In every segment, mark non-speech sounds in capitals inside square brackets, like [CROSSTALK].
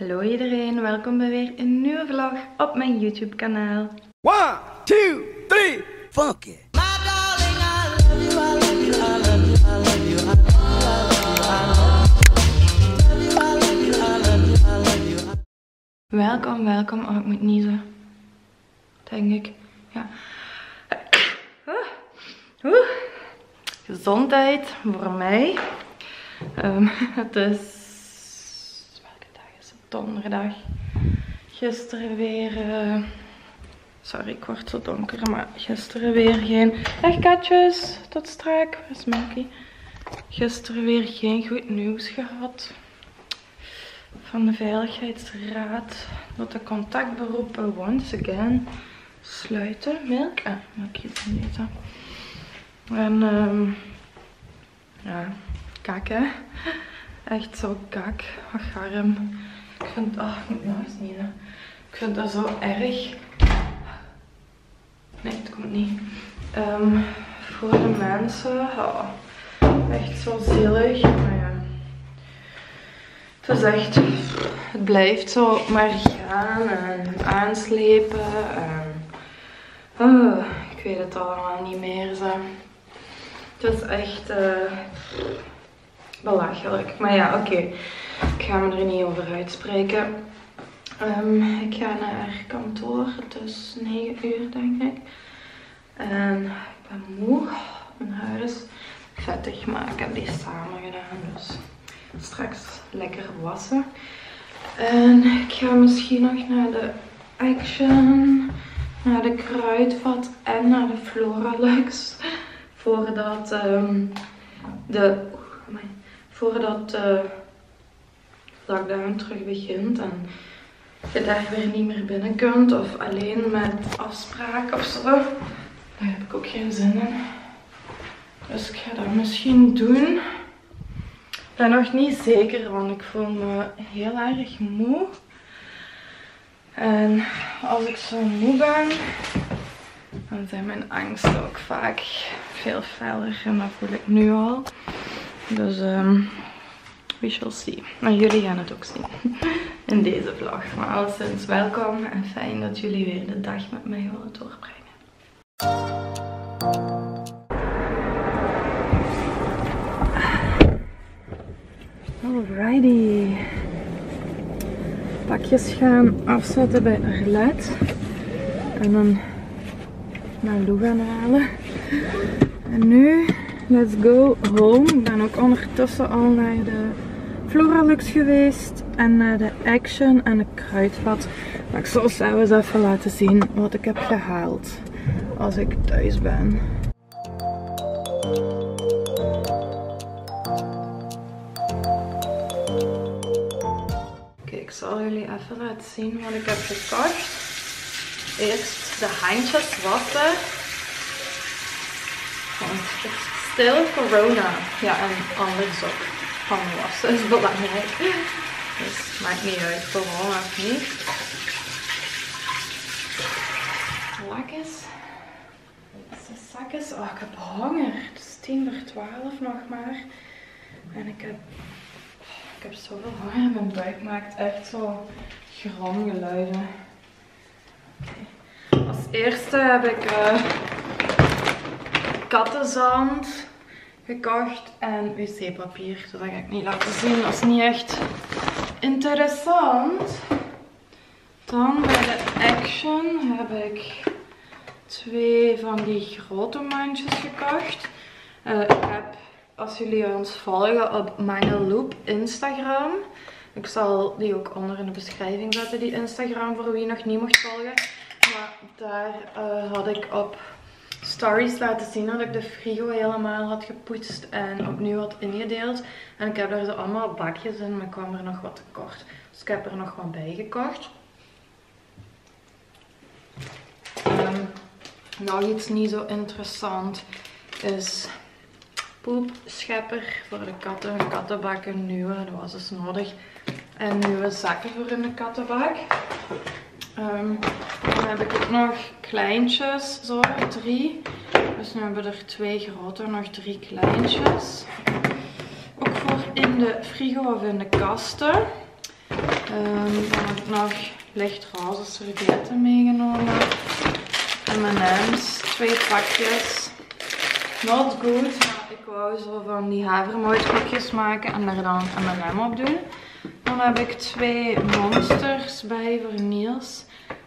Hallo iedereen, welkom bij weer een nieuwe vlog op mijn YouTube kanaal. One, two, three, funk it. Welkom, welkom. Oh, ik moet niezen. Denk ik. Ja. Gezondheid voor mij. Ehm, [LAUGHS] het is. Welke dag is het? Donderdag. Gisteren weer. eh, sorry, ik word zo donker, maar gisteren weer geen. Dag katjes, tot strak. Waar is Milky? Gisteren weer geen goed nieuws gehad van de Veiligheidsraad dat de contactberoepen once again sluiten. Milk? Ah, Milk is niet. En ehm ja, kak hè. Echt zo kak. Ach, arm. Vind, ah, ik moet niet. Ik vind dat zo erg. Nee, het komt niet. Ehm, voor de mensen, oh, echt zo zielig. Maar ja. Het echt, het blijft zo maar gaan en aanslepen. En, oh, ik weet het allemaal niet meer. Zo. Het is echt eh, belachelijk. Maar ja, oké. Ik ga me er niet over uitspreken. Ehm, ik ga naar kantoor. Het is 9 uur, denk ik. En ik ben moe. Mijn is vettig, maar ik heb die samen gedaan. Dus straks lekker wassen. En ik ga misschien nog naar de Action, naar de Kruidvat en naar de Floralux. Voordat ehm, de, oeh, voordat de lockdown terug begint en je daar weer niet meer binnen kunt of alleen met afspraak of zo. Daar heb ik ook geen zin in. Dus ik ga dat misschien doen. Ik ben nog niet zeker, want ik voel me heel erg moe. En als ik zo moe ben, dan zijn mijn angsten ook vaak veel feller. En dat voel ik nu al. Dus um, we shall see. Maar jullie gaan het ook zien [LAUGHS] in deze vlog. Maar alleszins welkom en fijn dat jullie weer de dag met mij willen doorbrengen. Alrighty. Pakjes gaan afzetten bij Arlet. En dan naar Lou gaan halen. En nu, let's go home. Ik ben ook ondertussen al naar de Floralux geweest. En naar de Action en de Kruidvat. Maar ik zal zelfs even laten zien wat ik heb gehaald. Als ik thuis ben. Oké, ik zal jullie even laten zien wat ik heb gekocht. Eerst de handjes wassen. Want het is stil corona. Ja, en anders ook. Handen wassen is belangrijk. Dus maakt niet uit, corona of niet. Lakjes. Zakjes. Oh, ik heb honger. Het is 10 voor 12 nog maar. En ik heb ik heb zoveel honger mijn buik maakt echt zo gromgeluiden. Als eerste heb ik eh, kattenzand gekocht en wc-papier. Dat ga ik niet laten zien. Dat is niet echt interessant. Dan bij de Action heb ik twee van die grote mandjes gekocht. Eh, ik heb als jullie ons volgen op Mangeloop Instagram. Ik zal die ook onder in de beschrijving zetten, die Instagram, voor wie nog niet mocht volgen. Maar daar eh, had ik op stories laten zien dat ik de frigo helemaal had gepoetst en opnieuw had ingedeeld. En ik heb daar zo allemaal bakjes in, maar kwam er nog wat tekort. Dus ik heb er nog wat bij gekocht. Ehm, nog iets niet zo interessant is poepschepper voor de katten. Een kattenbak, een nieuwe, dat was dus nodig. En nieuwe zakken voor in de kattenbak. Ehm, dan heb ik ook nog kleintjes, zo, drie. Dus nu hebben we er twee grote, nog drie kleintjes. Ook voor in de frigo of in de kasten. Ehm, dan heb ik nog lichtroze servetten meegenomen. M&M's, twee pakjes. Not good, maar ik wou zo van die havermoutkoekjes maken en daar dan M&M op doen. Dan heb ik twee monsters bij voor Niels.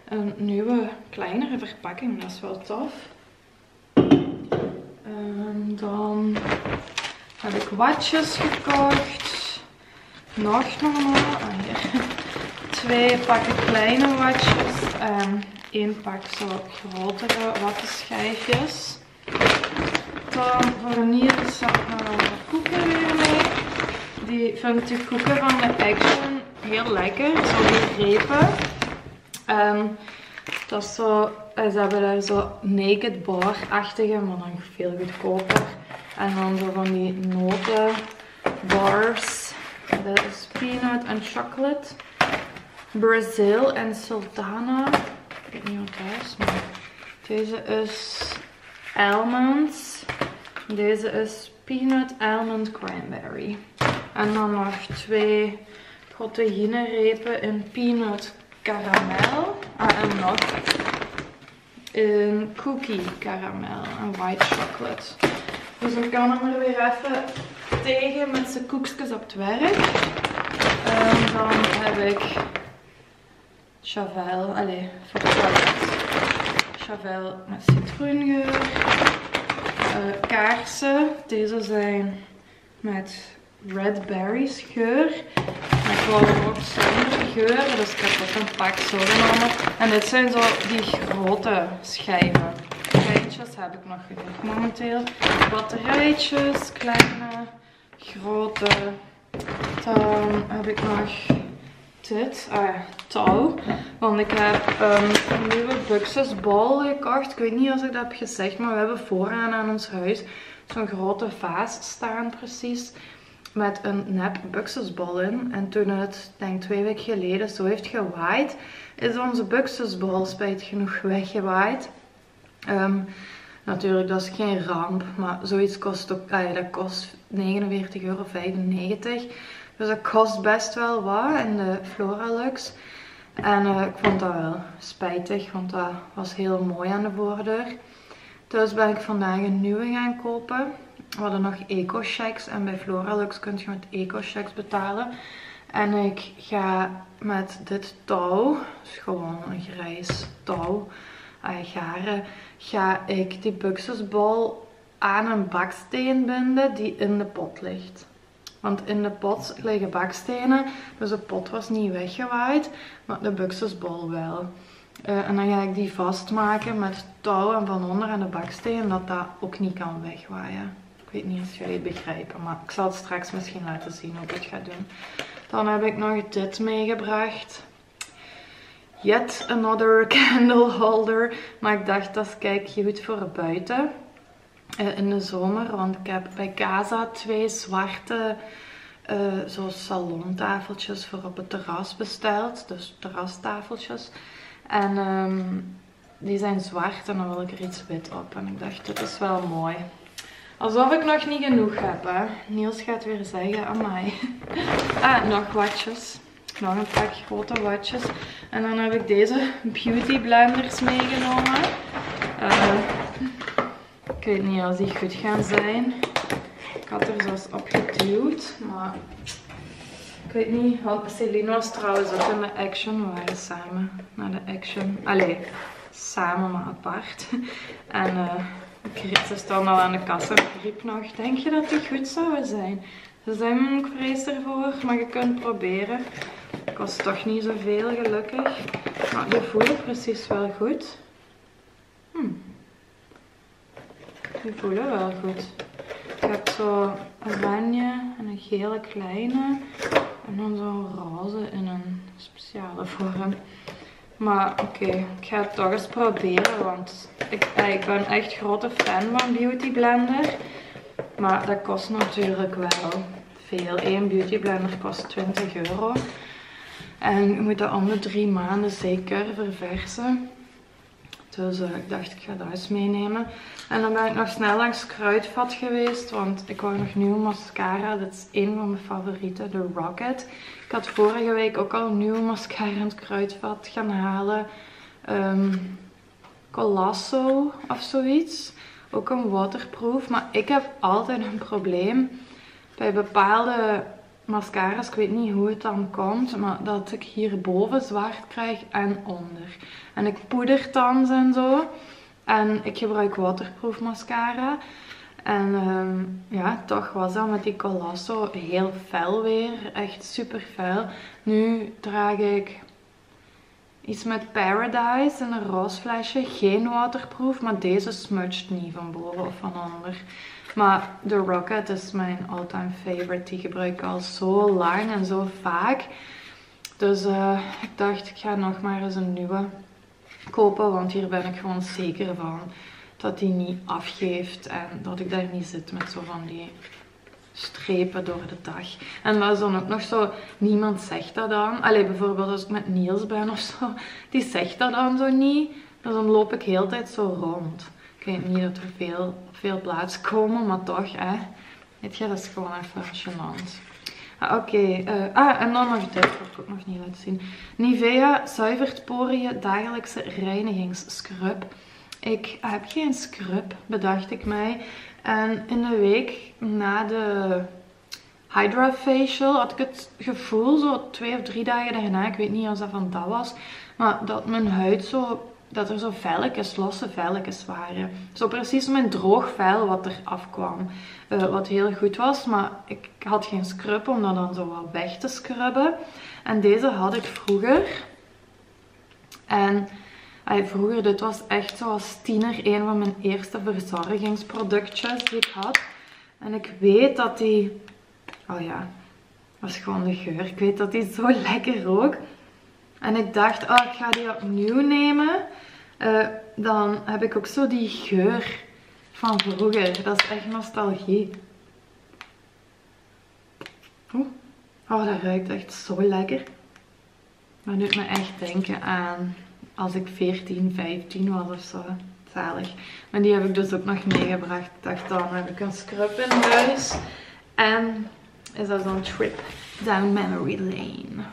Een nieuwe, kleinere verpakking, dat is wel tof. En dan heb ik watjes gekocht. Nog normaal. Ah. Twee pakken kleine watjes. En één pak zo grotere wattenschijfjes. Dan voor Niels heb ik koeken weer. Die vind de koeken van de Action heel lekker. Zo die repen. En dat is zo, ze hebben daar zo naked bar-achtige, maar dan veel goedkoper. En dan zo van die noten bars. Dat is peanut en chocolate. Brazil en sultana. Ik weet niet wat dat is, maar deze is almonds. Deze is peanut almond cranberry. En dan nog twee proteïnerepen in peanut caramel. Ah, en nog een cookie caramel en white chocolate. Dus ik kan hem er weer even tegen met zijn koekjes op het werk. En dan heb ik Chavel, allez, voor. Chavel met citroengeur. Uh, kaarsen, deze zijn met red berries geur. Maar ik wou ook zonder geur, dus ik heb ook een pak zo genomen. En dit zijn zo die grote schijven. Rijtjes heb ik nog genoeg momenteel. Batterijtjes, kleine, grote. Dan heb ik nog dit, ah ja, touw. Want ik heb um, een nieuwe buxusbal gekocht. Ik weet niet of ik dat heb gezegd, maar we hebben vooraan aan ons huis zo'n grote vaas staan precies met een nep buxusbol in. En toen het, denk twee weken geleden, zo heeft gewaaid, is onze buxusbol spijt genoeg weggewaaid. Um, natuurlijk, dat is geen ramp, maar zoiets kost ook, ah dat kost 49,95 euro. Dus dat kost best wel wat in de Floralux. En uh, ik vond dat wel spijtig, want dat was heel mooi aan de voordeur. Dus ben ik vandaag een nieuwe gaan kopen. We hadden nog eco-checks en bij Floralux kun je met eco-checks betalen. En ik ga met dit touw, dus gewoon een grijs touw, garen, ga ik die buxusbal aan een baksteen binden die in de pot ligt. Want in de pot liggen bakstenen, dus de pot was niet weggewaaid, maar de buxusbal wel. Uh, en dan ga ik die vastmaken met touw en van onder aan de baksteen, dat dat ook niet kan wegwaaien. Weet niet of jullie het begrijpen, maar ik zal het straks misschien laten zien hoe ik het ga doen. Dan heb ik nog dit meegebracht. Yet another [LAUGHS] candle holder. Maar ik dacht, dat is kijk goed voor buiten. Uh, in de zomer, want ik heb bij Casa twee zwarte uh, salontafeltjes voor op het terras besteld. Dus terrastafeltjes. En um, die zijn zwart en dan wil ik er iets wit op. En ik dacht, dit is wel mooi. Alsof ik nog niet genoeg heb, hè. Niels gaat weer zeggen, amai. ah, nog watjes. Nog een pak grote watjes. En dan heb ik deze beauty blenders meegenomen. Uh, ik weet niet als die goed gaan zijn. Ik had er zelfs op geduwd, maar ik weet niet. Want Celine was trouwens ook in de Action. We waren samen naar de Action. Allee, samen maar apart. En uh, ze stond al aan de kassa en riep nog, denk je dat die goed zouden zijn? Ze zijn ik vrees ervoor, maar je kunt proberen. Kost toch niet zoveel, gelukkig. Maar die voelen precies wel goed. Hm. Die voelen wel goed. Ik heb zo oranje en een gele kleine. En dan zo roze in een speciale vorm. Maar oké, ik ga het toch eens proberen, want ik, eh, ik ben echt grote fan van Beauty Blender. Maar dat kost natuurlijk wel veel. Eén Beauty Blender kost 20 euro. En je moet dat om de drie maanden zeker verversen. Dus eh, ik dacht, ik ga dat eens meenemen. En dan ben ik nog snel langs Kruidvat geweest, want ik wou nog nieuwe mascara. Dat is een van mijn favorieten, de Rocket. Ik had vorige week ook al nieuwe mascara in het Kruidvat gaan halen. Um, Colasso of zoiets. Ook een waterproof. Maar ik heb altijd een probleem bij bepaalde mascara's. Ik weet niet hoe het dan komt. Maar dat ik hierboven zwart krijg en onder. En ik poeder dan en zo. En ik gebruik waterproof mascara. En um, ja, toch was dat met die Colasso heel fel weer. Echt super fel. Nu draag ik iets met Paradise in een roze flesje. Geen waterproof, maar deze smudgt niet van boven of van onder. Maar de Rocket is mijn all-time favorite. Die gebruik ik al zo lang en zo vaak. Dus uh, ik dacht, ik ga nog maar eens een nieuwe kopen. Want hier ben ik gewoon zeker van dat die niet afgeeft. En dat ik daar niet zit met zo van die strepen door de dag. En dat is dan ook nog zo, niemand zegt dat dan. Allee, bijvoorbeeld als ik met Niels ben of zo, die zegt dat dan zo niet. Dus dan loop ik heel tijd zo rond. Ik weet niet dat er veel, veel plaats komen, maar toch, hè. Weet je, dat is gewoon even gênant. Ah, Oké, eh, ah, en dan nog dit, dat ik ook nog niet laten zien. Nivea zuivert poriën dagelijkse reinigingsscrub. Ik heb geen scrub, bedacht ik mij. En in de week na de Hydra Facial had ik het gevoel, zo twee of drie dagen daarna, ik weet niet of dat van dat was, maar dat mijn huid zo, dat er zo velletjes, losse velletjes waren. Zo precies mijn droog vel wat er afkwam. Uh, wat heel goed was, maar ik had geen scrub om dat dan zo wat weg te scrubben. En deze had ik vroeger. En vroeger, dit was echt zoals tiener een van mijn eerste verzorgingsproductjes die ik had. En ik weet dat die... Oh ja, dat was gewoon de geur. Ik weet dat die zo [LAUGHS] lekker rook. En ik dacht, oh, ik ga die opnieuw nemen. Uh, dan heb ik ook zo die geur van vroeger. Dat is echt nostalgie. Oeh. Oh, dat ruikt echt zo lekker. Dat doet me echt denken aan als ik 14, 15 was of zo. Zalig. Maar die heb ik dus ook nog meegebracht. Ik dacht, dan heb ik een scrub in huis. En is dat zo'n trip down memory lane.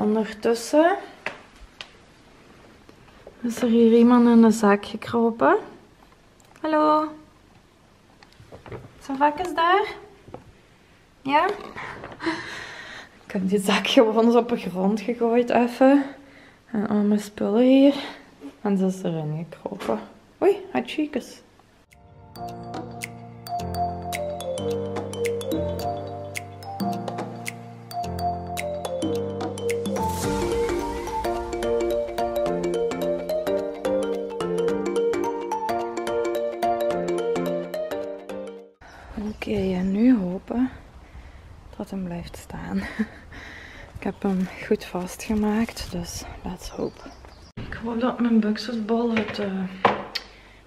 Ondertussen is er hier iemand in de zak gekropen. Hallo. Zijn vak is daar? Ja? [LAUGHS] Ik heb die zak gewoon eens op de grond gegooid even. En al mijn spullen hier. En ze is erin gekropen. Oei, haar cheekes. Staan. [LAUGHS] Ik heb hem goed vastgemaakt, dus let's hope. Ik hoop dat mijn buxusbol het uh,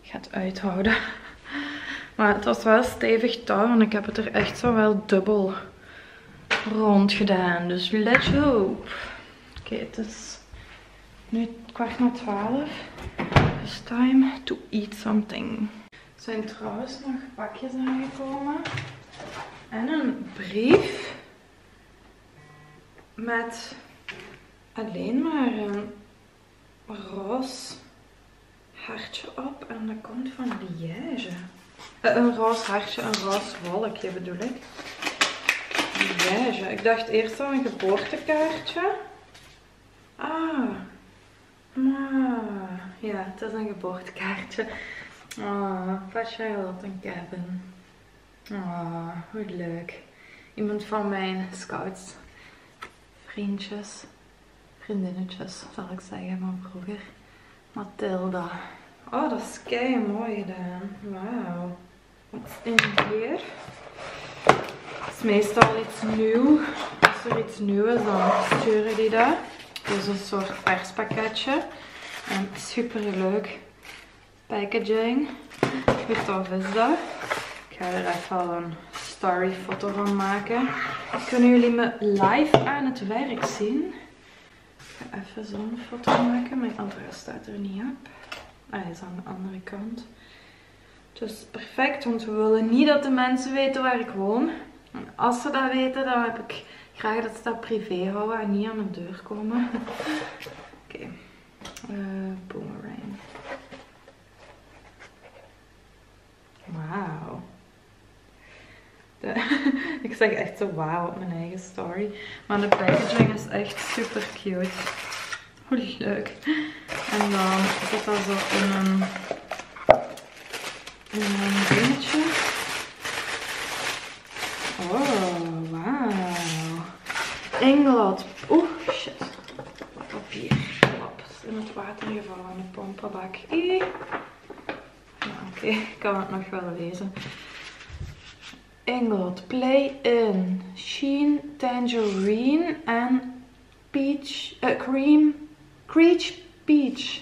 gaat uithouden. [LAUGHS] Maar het was wel stevig touw en ik heb het er echt zo wel dubbel rond gedaan. Dus let's hope. Oké, het is nu kwart na twaalf. It's time to eat something. Er zijn trouwens nog pakjes aangekomen. En een brief met alleen maar een roze hartje op. En dat komt van Liège. Uh, een roze hartje, een roze wolkje bedoel ik. Liège. Ik dacht eerst al een geboortekaartje. Ah. Maar. Ja, het is een geboortekaartje. Ah, van Charlotte en Kevin. Ah, hoe leuk. Iemand van mijn scouts vriendjes, vriendinnetjes zal ik zeggen van vroeger. Mathilda. Oh, dat is kei mooi gedaan. Wauw. Wat in hier? Het is meestal iets nieuw. Als er iets nieuw is, dan sturen die dat. Is een soort perspakketje. En super leuk packaging. Hoe is dat? Ik ga er even al storyfoto van maken. Kunnen jullie me live aan het werk zien? Ik ga even zo'n foto maken. Mijn adres staat er niet op. hij is aan de andere kant. Dus perfect, want we willen niet dat de mensen weten waar ik woon. En als ze dat weten, dan heb ik graag dat ze dat privé houden en niet aan mijn deur komen. [LAUGHS] Oké, okay. uh, boomerang. Wauw. [LAUGHS] ik zeg echt zo wauw op mijn eigen story. Maar de packaging is echt super cute. Hoe leuk. En dan zit dat zo in een, in een dingetje. Oh, wauw. Inglot. Oeh, shit. Papier. Klopt. In het water gevallen aan de pompenbak. Oké, ik kan het nog wel lezen. Ingot, Play In, Sheen, Tangerine en Peach, uh, Cream, Creech Peach.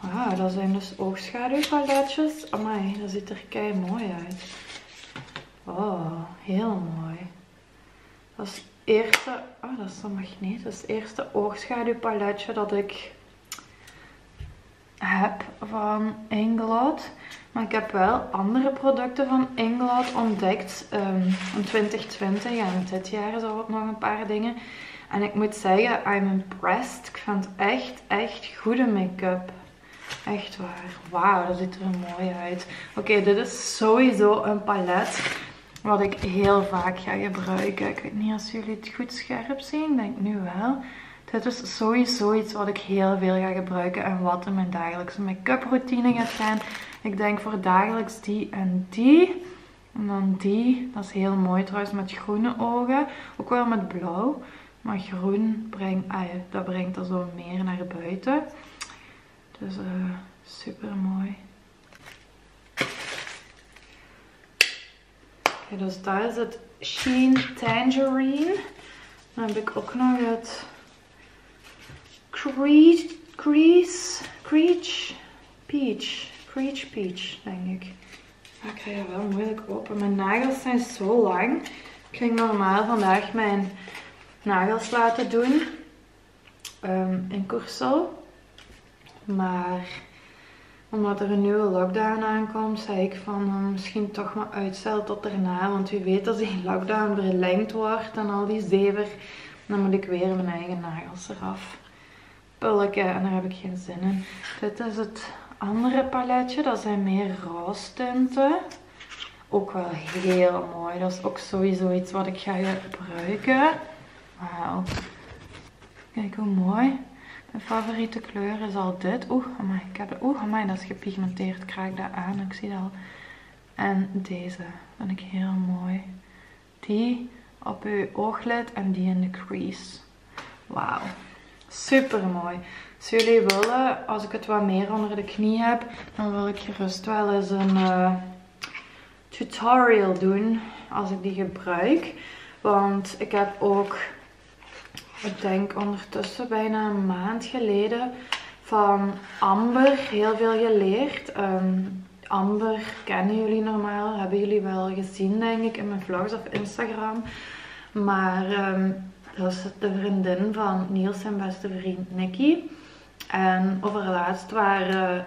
Ah, dat zijn dus oogschaduwpaletjes. Amai, dat ziet er kei mooi uit. Oh, heel mooi. Dat is het eerste, oh dat is een magneet. Dat is het eerste oogschaduwpaletje dat ik heb van Inglot. Maar ik heb wel andere producten van Inglot ontdekt um, in 2020 en dit jaar zo ook nog een paar dingen. En ik moet zeggen, I'm impressed. Ik vind echt, echt goede make-up. Echt waar. Wauw, dat ziet er mooi uit. Oké, dit is sowieso een palet wat ik heel vaak ga gebruiken. Ik weet niet of jullie het goed scherp zien. Denk nu wel. Dit is sowieso iets wat ik heel veel ga gebruiken en wat in mijn dagelijkse make-up routine gaat zijn. Ik denk voor dagelijks die en die. En dan die. Dat is heel mooi trouwens met groene ogen. Ook wel met blauw. Maar groen brengt, dat brengt er zo meer naar buiten. Dus uh, super mooi. Dus daar is het Sheen Tangerine. Dan heb ik ook nog het Crease, Crease, Creech Peach. Creech Peach, denk ik. ik krijg het wel moeilijk open. Mijn nagels zijn zo lang. Ik ging normaal vandaag mijn nagels laten doen. Um, in Corsel. Maar omdat er een nieuwe lockdown aankomt, zei ik van um, misschien toch maar uitstel tot daarna. Want wie weet als die lockdown verlengd wordt en al die zever, dan moet ik weer mijn eigen nagels eraf pulken. En daar heb ik geen zin in. Dit is het andere paletje. Dat zijn meer roze tinten. Ook wel heel mooi. Dat is ook sowieso iets wat ik ga gebruiken. Wauw. Kijk hoe mooi. Mijn favoriete kleur is al dit. Oeh, amai, ik heb, oeh, amai, dat is gepigmenteerd. Ik krijg dat aan. Ik zie dat al. En deze vind ik heel mooi. Die op uw ooglid en die in de crease. Wauw. Super mooi. Als jullie willen, als ik het wat meer onder de knie heb, dan wil ik gerust wel eens een uh, tutorial doen als ik die gebruik. Want ik heb ook, ik denk ondertussen bijna een maand geleden, van Amber heel veel geleerd. Um, Amber kennen jullie normaal, hebben jullie wel gezien denk ik in mijn vlogs of Instagram. Maar um, dat is de vriendin van Niels zijn beste vriend Nicky. En overlaatst waren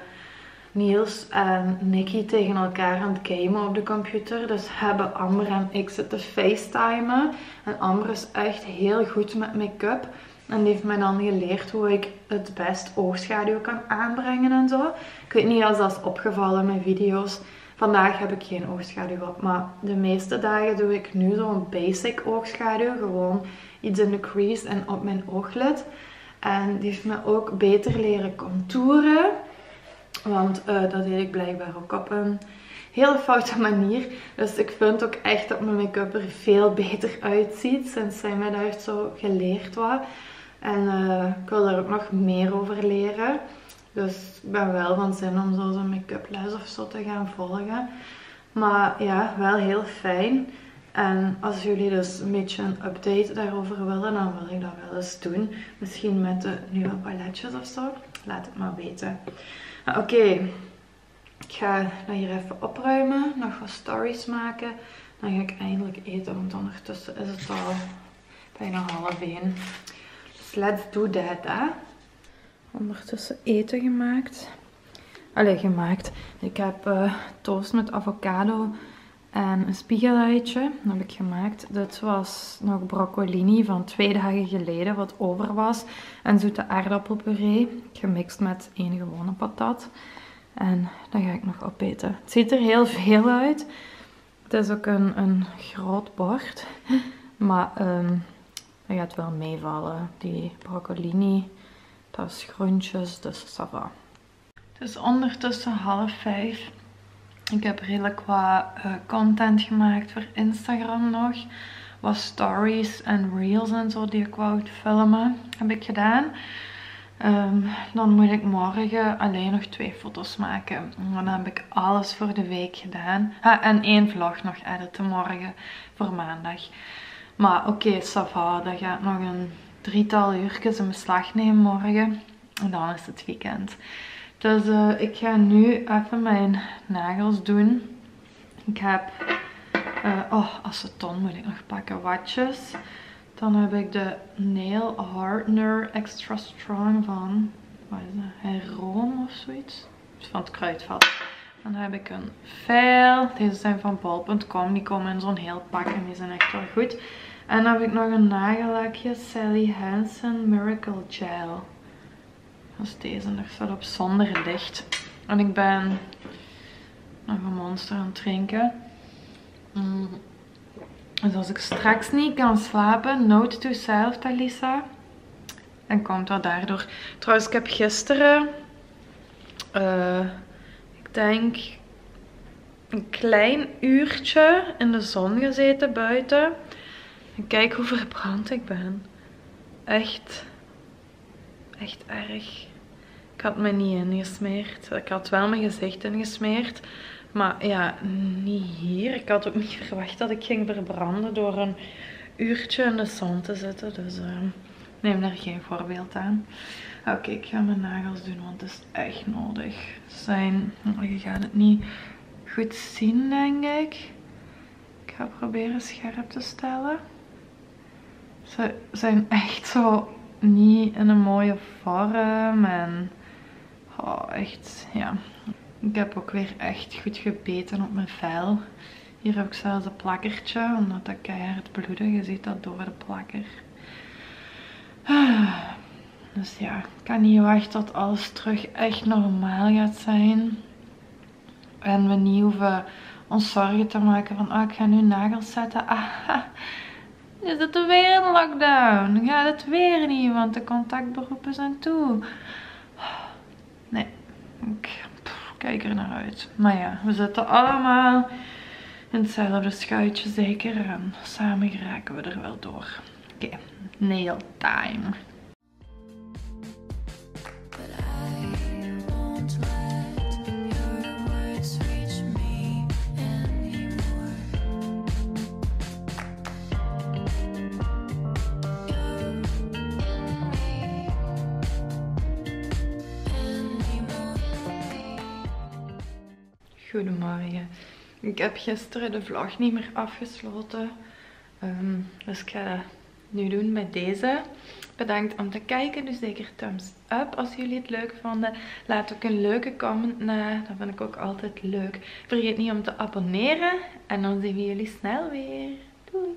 Niels en Nicky tegen elkaar aan het gamen op de computer. Dus hebben Amber en ik zitten facetimen. En Amber is echt heel goed met make-up. En die heeft mij dan geleerd hoe ik het best oogschaduw kan aanbrengen en zo. Ik weet niet of dat is opgevallen in mijn video's. Vandaag heb ik geen oogschaduw op. Maar de meeste dagen doe ik nu zo'n basic oogschaduw. Gewoon iets in de crease en op mijn ooglid. En die heeft me ook beter leren contouren. Want uh, dat deed ik blijkbaar ook op een hele foute manier. Dus ik vind ook echt dat mijn make-up er veel beter uitziet. Sinds zij mij daar zo geleerd was. En uh, ik wil daar ook nog meer over leren. Dus ik ben wel van zin om zo'n make-up les of zo te gaan volgen. Maar ja, wel heel fijn. En als jullie dus een beetje een update daarover willen, dan wil ik dat wel eens doen. Misschien met de nieuwe paletjes of zo. Laat het maar weten. Ah, oké, ik ga dat hier even opruimen. Nog wat stories maken. Dan ga ik eindelijk eten, want ondertussen is het al bijna half één. Dus let's do that, hè. Ondertussen eten gemaakt. Allee, gemaakt. Ik heb uh, toast met avocado en een spiegeleitje. Dat heb ik gemaakt. Dit was nog broccolini van twee dagen geleden, wat over was. En zoete aardappelpuree, gemixt met één gewone patat. En dat ga ik nog opeten. Het ziet er heel veel uit. Het is ook een, een groot bord. Maar um, dat gaat wel meevallen. Die broccolini, dat is groentjes, dus ça va. Het is ondertussen half vijf. Ik heb redelijk wat uh, content gemaakt voor Instagram nog. Wat stories en reels en zo die ik wou filmen heb ik gedaan. Um, dan moet ik morgen alleen nog twee foto's maken. Dan heb ik alles voor de week gedaan. Ah, en één vlog nog editen morgen voor maandag. Maar oké, okay, Sava, dat gaat nog een drietal uurtjes in beslag nemen morgen. En dan is het weekend. Dus uh, ik ga nu even mijn nagels doen. Ik heb, uh, oh, aceton moet ik nog pakken, watjes. Dan heb ik de Nail Hardener Extra Strong van, wat is dat, of zoiets. Van het kruidvat. Dan heb ik een veil. Deze zijn van bol.com. Die komen in zo'n heel pak en die zijn echt wel goed. En dan heb ik nog een nagellakje. Sally Hansen Miracle Gel. Is deze nog staat op zonder licht. En ik ben nog een monster aan het drinken. Mm. Dus als ik straks niet kan slapen, note to self, Talisa. Dan komt dat daardoor. Trouwens, ik heb gisteren, uh, ik denk, een klein uurtje in de zon gezeten buiten. En kijk hoe verbrand ik ben. Echt, echt erg. Ik had me niet ingesmeerd. Ik had wel mijn gezicht ingesmeerd. Maar ja, niet hier. Ik had ook niet [LAUGHS] verwacht dat ik ging verbranden door een uurtje in de zon te zitten. Dus uh, neem daar geen voorbeeld aan. Oké, ik ga mijn nagels doen, want het is echt nodig. Zijn, je gaat het niet goed zien, denk ik. Ik ga proberen scherp te stellen. Ze zijn echt zo niet in een mooie vorm en oh, echt, ja. Ik heb ook weer echt goed gebeten op mijn vel. Hier heb ik zelfs een plakkertje, omdat dat keihard bloeden. Je ziet dat door de plakker. Dus ja, ik kan niet wachten tot alles terug echt normaal gaat zijn. En we niet hoeven ons zorgen te maken van, oh ik ga nu nagels zetten. Ah, is het weer een lockdown? Gaat het weer niet, want de contactberoepen zijn toe. Ik kijk er naar uit. Maar ja, we zitten allemaal in hetzelfde schuitje zeker. En samen geraken we er wel door. Oké, nail time. Goedemorgen. Ik heb gisteren de vlog niet meer afgesloten. Ehm, dus ik ga dat nu doen met deze. Bedankt om te kijken. Dus zeker thumbs up als jullie het leuk vonden. Laat ook een leuke comment na. Dat vind ik ook altijd leuk. Vergeet niet om te abonneren. En dan zien we jullie snel weer. Doei!